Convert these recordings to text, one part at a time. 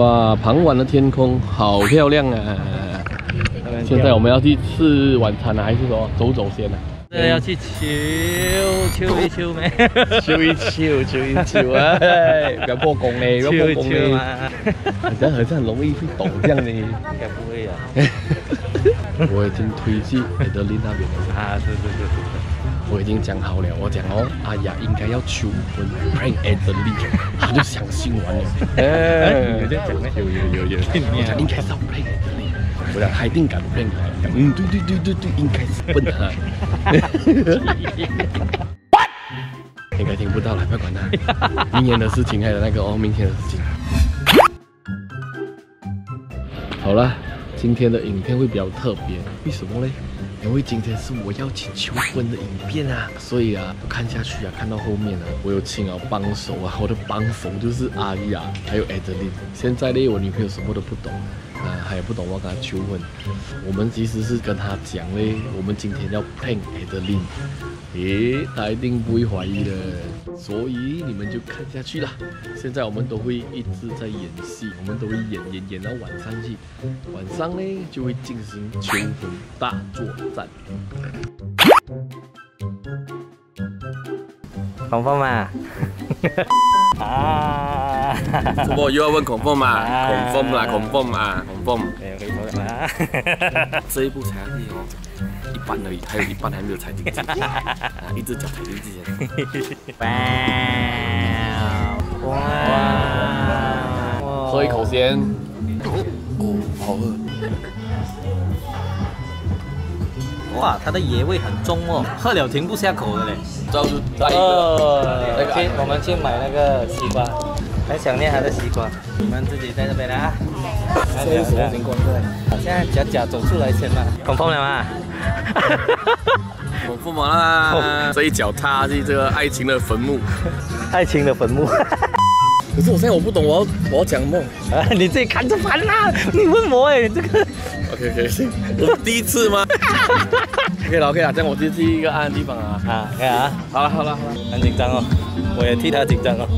哇，傍晚的天空好漂亮啊！现在我们要去吃晚餐啊，还是说走走先啊？这要去秋秋一秋没？秋一秋，秋一秋啊！不要破功嘞，不要破功嘞！好像好像很容易会抖这样的。应 该不会啊。我已经推去 Adeline 那边了。啊，是是是是。我已经讲好了，我讲哦，阿雅应该要求婚，prank Adeline，他就相信完了。哎，有在讲咩？有有有有，我讲应该是要 prank Adeline，我讲他一定敢 prank 他。嗯，对对对对对，应该是笨他。应该听不到了，不要管他。明年的事情还有那个哦，明天的事情。好了，今天的影片会比较特别，为什么嘞？因为今天是我要请求婚的影片啊，所以啊，看下去啊，看到后面啊，我有请了帮手啊，我的帮手就是阿雅，还有 Adeline。现在呢，我女朋友什么都不懂，啊，还也不懂我跟他求婚。我们其实是跟他讲嘞，我们今天要 prank Adeline。诶，他一定不会怀疑的，所以你们就看下去啦。现在我们都会一直在演戏，我们都会演演演到晚上去，晚上呢就会进行求婚大作战。恐风嘛？啊！什么又要问恐风嘛？恐风啦，恐风嘛，恐风。哎，回头了啊！这一步踩下去哦，一半而已，还有一半还没有踩进去，一只脚踩进去。哇！哇！喝一口先。哦，好喝。哇，它的野味很重哦，喝了停不下口的嘞。抓住再一个，那个，我们去买那个西瓜，很想念它的西瓜。你们自己在这边来啊。现在什么情况？现在假假走出来先嘛。恐风了吗？恐风嘛啦！这一脚踏进这个爱情的坟墓。爱情的坟墓。可是我现在我不懂，我要我要讲梦啊！你自己看着办啦！你问我哎，这个。OK OK，行。我第一次吗？OK 了 OK 了，这样我就去一个暗的地方啊。啊，可以啊。好了好了好了，很紧张哦，我也替他紧张哦。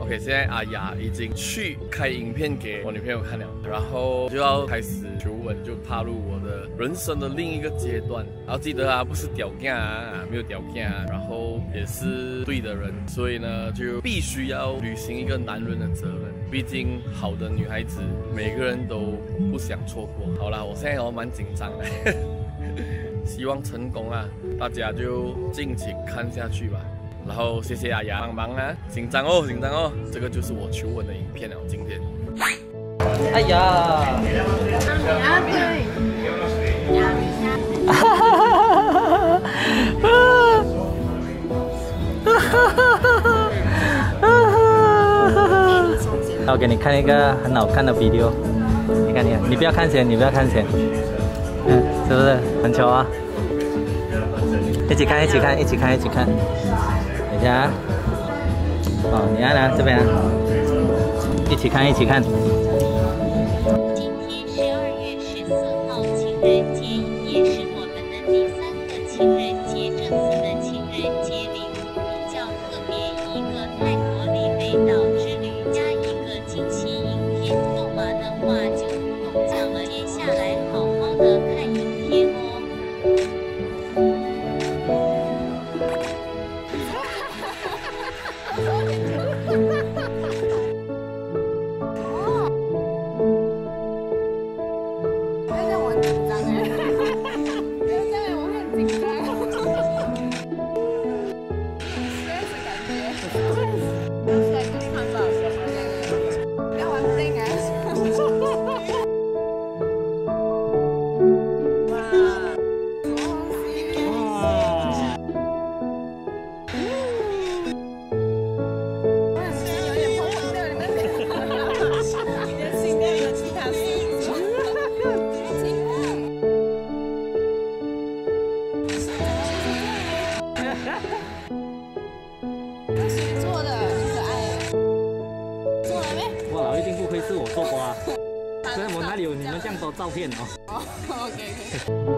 OK，现在阿雅已经去开影片给我女朋友看了，然后就要开始求吻，就踏入我的人生的另一个阶段。然后记得啊，不是屌干啊，没有屌干啊，然后也是对的人，所以呢，就必须要履行一个男人的责任。毕竟好的女孩子，每个人都不想错过。好啦，我现在我蛮紧张的，希望成功啊！大家就敬请看下去吧。然后谢谢阿雅帮忙啊，紧张哦，紧张哦，这个就是我求吻的影片了，今天。哎呀！我给你看一个很好看的 video，你看你看，你不要看钱，你不要看钱，嗯，是不是很巧啊？一起看，一起看，一起看，一起看。等一下，啊哦，你按啊，这边，啊一起看，一起看。片哦。，OK，OK。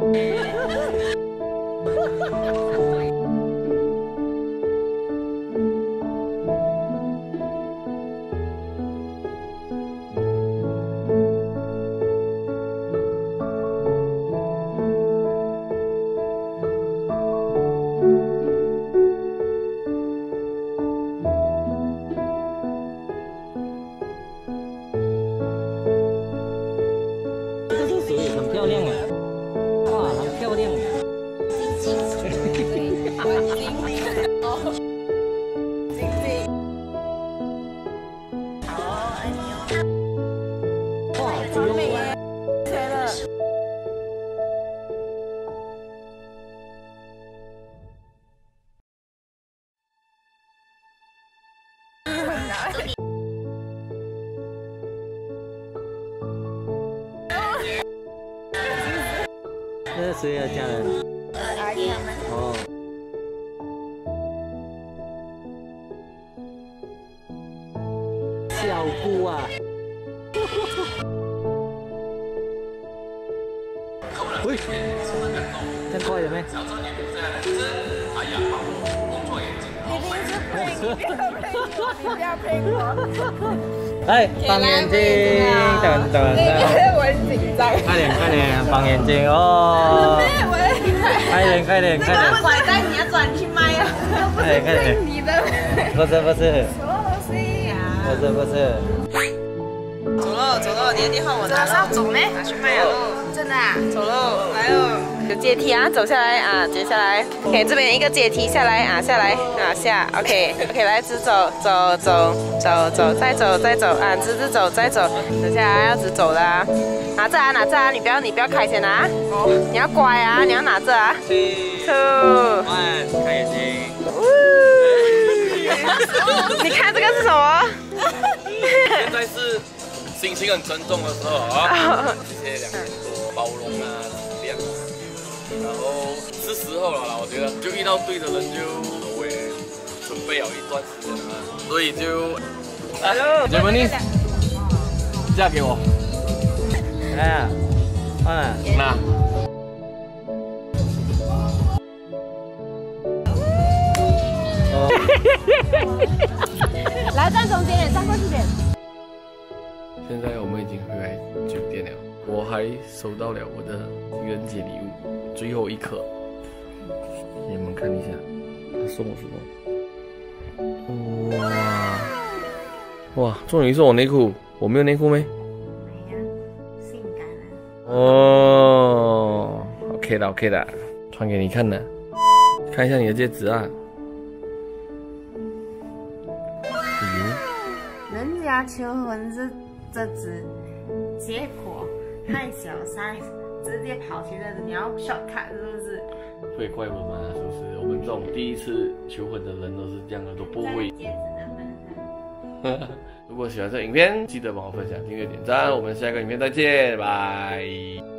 Ha ha ha! 这是谁的家人？哦。小姑啊！喂，这样快了没？不要骗我，来，放眼睛，等等等，我很紧张。快点快点，放眼睛哦！我快点快点快点，拐带你要转去麦啊，快点快点！你的不是不是什么东西呀？不是不是，走喽走喽，你的电话我拿了。走呢？拿去卖啊！真的啊？走喽，来喽。有阶梯啊，走下来啊，接下来，OK，这边一个阶梯下来啊，下来啊下，OK，OK，来直走走走走走，再走再走啊，直直走再走，等下来要直走啦啊，拿着啊拿着啊，你不要你不要开先啊，你要乖啊，你要拿着啊，two，慢，看眼睛。你看这个是什么？现在是心情很沉重的时候啊，谢谢两年多包容、啊，然后是时候了啦，我觉得就遇到对的人就我也准备了一段时间了，所以就来，姐妹你嫁给我，来啊，啊，那来站中间点，站过去点。现在我们已经回来酒店了，我还收到了我的愚人节礼物，最后一刻，你们看一下，他送我什么？哇哇，终于送我内裤，我没有内裤没？性感啊！哦，OK 的 OK 的，穿给你看的，看一下你的戒指啊。哎人家求婚是这只，结果太小 size，直接跑去这只，你要 shortcut 是不是？呦，会怪我们啊，是不是？我们这种第一次求婚的人都是这样的，都不会。如果喜欢这影片，记得帮我分享、订阅、点赞。我们下一个影片再见，拜。